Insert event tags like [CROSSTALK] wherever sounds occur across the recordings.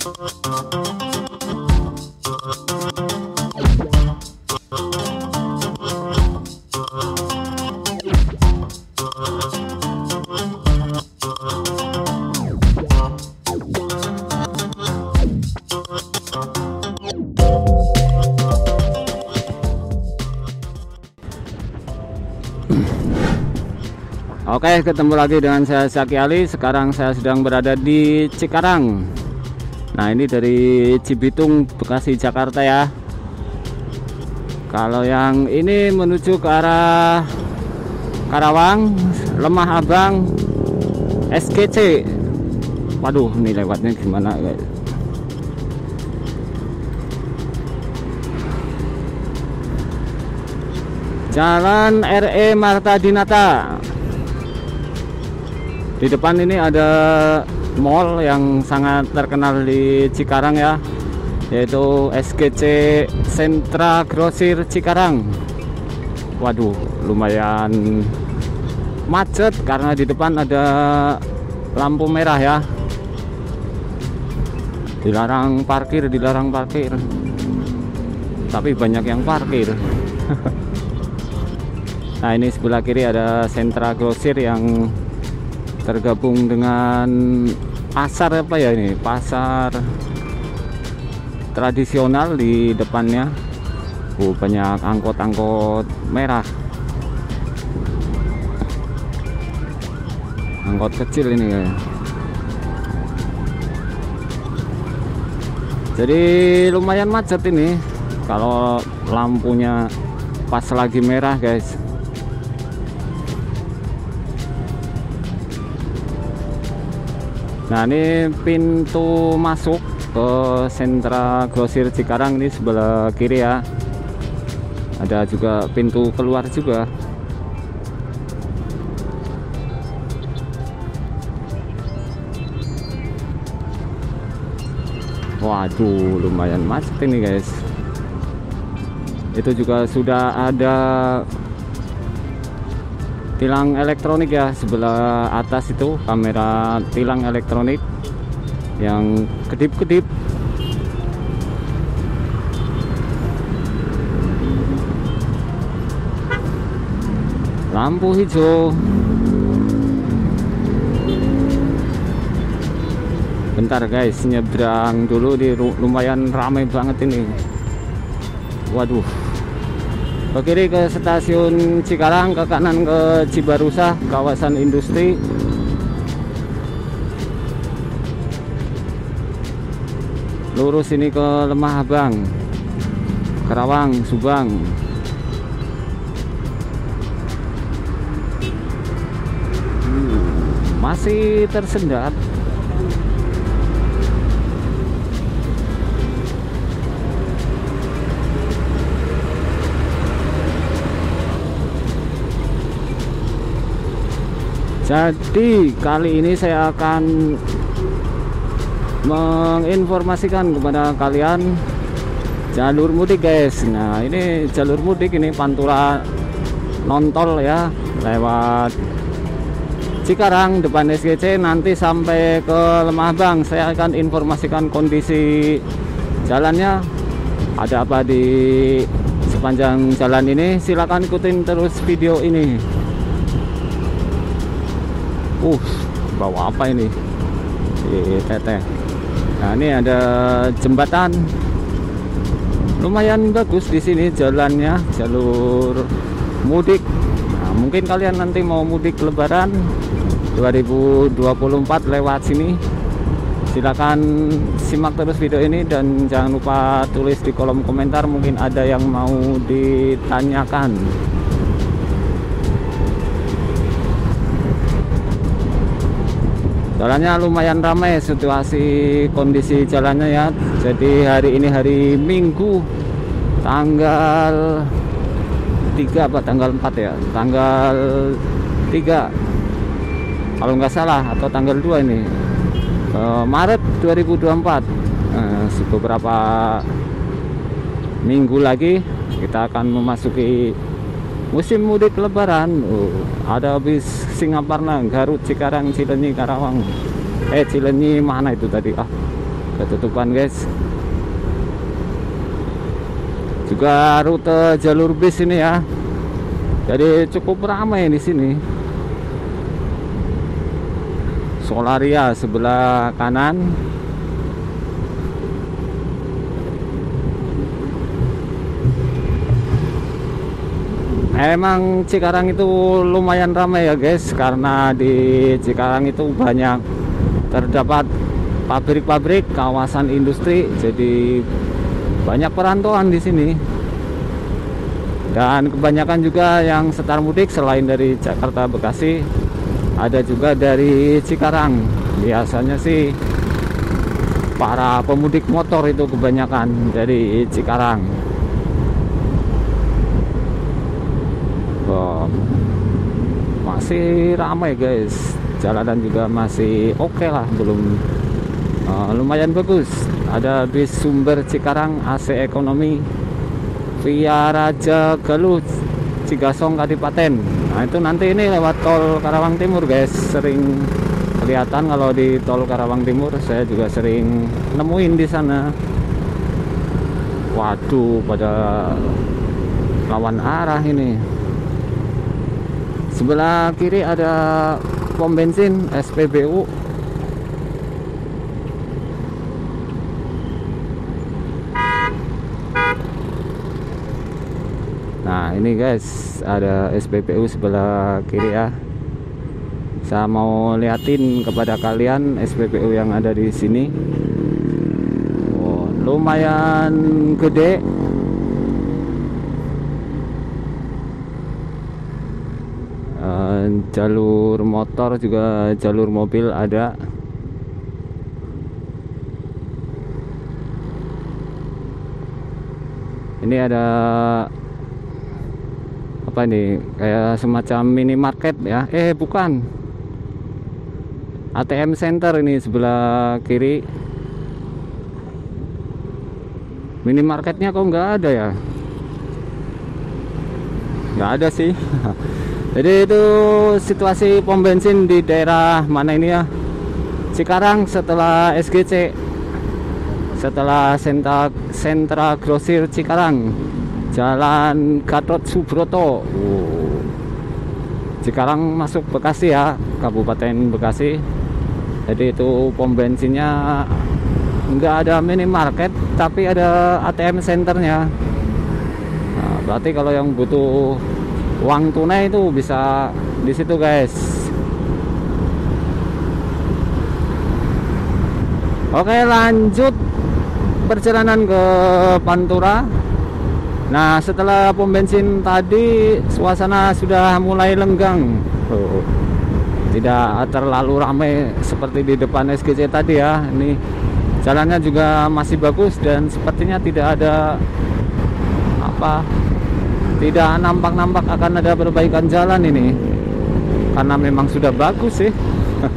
Oke, ketemu lagi dengan saya Zaki Ali. Sekarang saya sedang berada di Cikarang. Nah, ini dari Cibitung, Bekasi, Jakarta ya. Kalau yang ini menuju ke arah Karawang, Lemah Abang, SKC. Waduh, ini lewatnya gimana, guys? Jalan RE Marta Dinata di depan ini ada mall yang sangat terkenal di Cikarang ya yaitu SGC Sentra Grosir Cikarang. Waduh lumayan macet karena di depan ada lampu merah ya. Dilarang parkir dilarang parkir. Tapi banyak yang parkir. [LAUGHS] Nah ini sebelah kiri ada sentra grosir yang tergabung dengan pasar apa ya ini? Pasar tradisional di depannya. Uh, banyak angkot-angkot merah. Angkot kecil ini ya. Jadi lumayan macet ini. Kalau lampunya pas lagi merah guys Nah ini pintu masuk ke sentra grosir Cikarang ini sebelah kiri ya. Ada juga pintu keluar juga. Waduh lumayan macet ini guys. Itu juga sudah ada tilang elektronik ya sebelah atas itu kamera tilang elektronik yang kedip-kedip. Lampu hijau. Bentar guys nyebrang dulu di lumayan ramai banget ini. Waduh ke kiri ke stasiun Cikarang ke kanan ke Cibarusa kawasan industri. Lurus ini ke Lemah Abang Kerawang Subang. Hmm, masih tersendat Jadi kali ini saya akan menginformasikan kepada kalian jalur mudik guys. Nah ini jalur mudik ini Pantura nontol ya lewat Cikarang depan SGC nanti sampai ke Lemah Bang saya akan informasikan kondisi jalannya. Ada apa di sepanjang jalan ini? Silahkan ikutin terus video ini Uh, bawa apa ini? Di teteh. Nah, ini ada jembatan. Lumayan bagus di sini jalannya, jalur mudik. Nah, mungkin kalian nanti mau mudik lebaran 2024 lewat sini. Silakan simak terus video ini dan jangan lupa tulis di kolom komentar mungkin ada yang mau ditanyakan. Jalannya lumayan ramai situasi kondisi jalannya ya. Jadi hari ini hari Minggu tanggal 3 apa tanggal 4 ya? Tanggal 3 kalau nggak salah atau tanggal 2 ini. Uh, Maret 2024 uh, beberapa minggu lagi kita akan memasuki musim mudik lebaran oh, ada bis Singaparna Garut Cikarang Cilenyi Karawang. Eh Cilenyi mana itu tadi? Ah ketutupan guys. Juga rute jalur bis ini ya. Jadi cukup ramai di sini. Solaria sebelah kanan Emang Cikarang itu lumayan ramai ya guys karena di Cikarang itu banyak terdapat pabrik-pabrik, kawasan industri, jadi banyak perantauan di sini. Dan kebanyakan juga yang setar mudik selain dari Jakarta Bekasi ada juga dari Cikarang. Biasanya sih para pemudik motor itu kebanyakan dari Cikarang. Masih ramai guys. Jalanan juga masih oke okay lah belum uh, lumayan bagus. Ada bis sumber Cikarang AC ekonomi via Raja Galuh Cigasong Kadipaten nah itu nanti ini lewat tol Karawang Timur guys. Sering kelihatan kalau di tol Karawang Timur saya juga sering nemuin di sana. Waduh pada lawan arah ini sebelah kiri ada pom bensin SPBU nah ini guys ada SPBU sebelah kiri ya. Saya mau liatin kepada kalian SPBU yang ada di sini. Oh, lumayan gede jalur motor juga jalur mobil ada. Ini ada apa ini? Kayak semacam minimarket ya? Eh bukan. ATM center ini sebelah kiri. Minimarketnya kok nggak ada ya? Nggak ada sih [LAUGHS] jadi itu situasi pom bensin di daerah mana ini ya? Cikarang setelah SGC setelah sentra sentra grosir Cikarang Jalan Gatot Subroto. Oh. Cikarang masuk Bekasi ya Kabupaten Bekasi. Jadi itu pom bensinnya enggak ada minimarket tapi ada ATM centernya. Nah, berarti kalau yang butuh uang tunai itu bisa di situ guys. Oke lanjut perjalanan ke Pantura. Nah setelah pom bensin tadi suasana sudah mulai lenggang. Oh, tidak terlalu ramai seperti di depan SGC tadi ya. Ini jalannya juga masih bagus dan sepertinya tidak ada apa tidak nampak-nampak akan ada perbaikan jalan ini. Karena memang sudah bagus sih. [LAUGHS]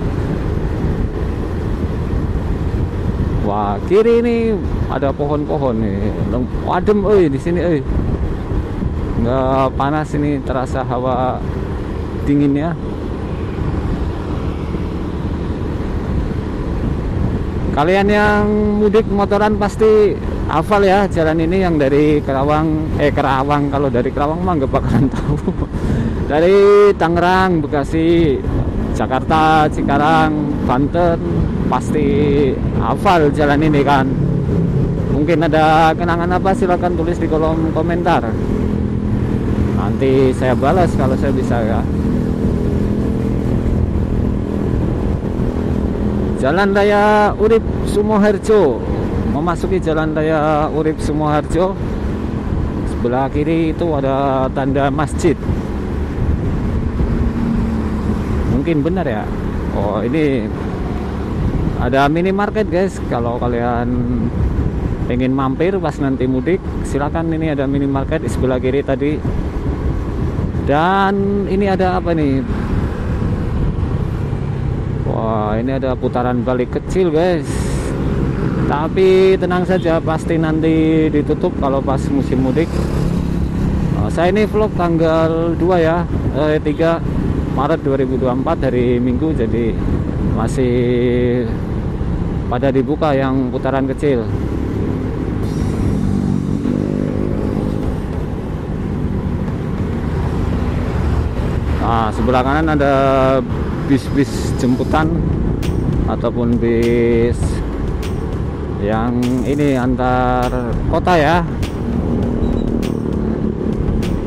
Wah kiri ini ada pohon-pohon nih. Adem eh di sini eh nggak panas ini terasa hawa dinginnya kalian yang mudik motoran pasti hafal ya jalan ini yang dari Kerawang eh Kerawang. Kalau dari Kerawang mah nggak bakalan tahu. [LAUGHS] Dari Tangerang Bekasi Jakarta Cikarang Banten pasti hafal jalan ini kan. Mungkin ada kenangan apa? Silahkan tulis di kolom komentar. Nanti saya balas kalau saya bisa ya. Jalan Raya Urip Sumoharjo memasuki jalan raya Urip Sumoharjo. Sebelah kiri itu ada tanda masjid. Mungkin benar ya? Oh ini ada minimarket guys. Kalau kalian pengen mampir pas nanti mudik silakan. Ini ada minimarket di sebelah kiri tadi. Dan ini ada apa nih? Wah ini ada putaran balik kecil guys tapi tenang saja pasti nanti ditutup kalau pas musim mudik. Uh, saya ini vlog tanggal 2 ya eh, 3 Maret 2024 hari Minggu jadi masih pada dibuka yang putaran kecil. Nah, sebelah kanan ada bis-bis jemputan ataupun bis yang ini antar kota ya.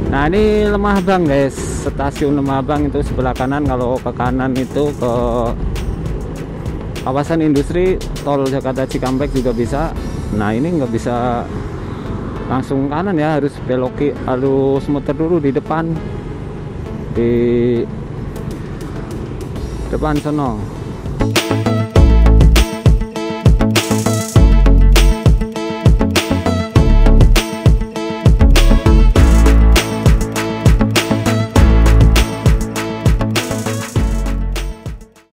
Nah, ini Lemah Bang, guys. Stasiun Lemah Bang itu sebelah kanan kalau ke kanan itu ke kawasan industri tol Jakarta Cikampek juga bisa. Nah, ini nggak bisa langsung kanan ya, harus beloki harus muter dulu di depan di depan sono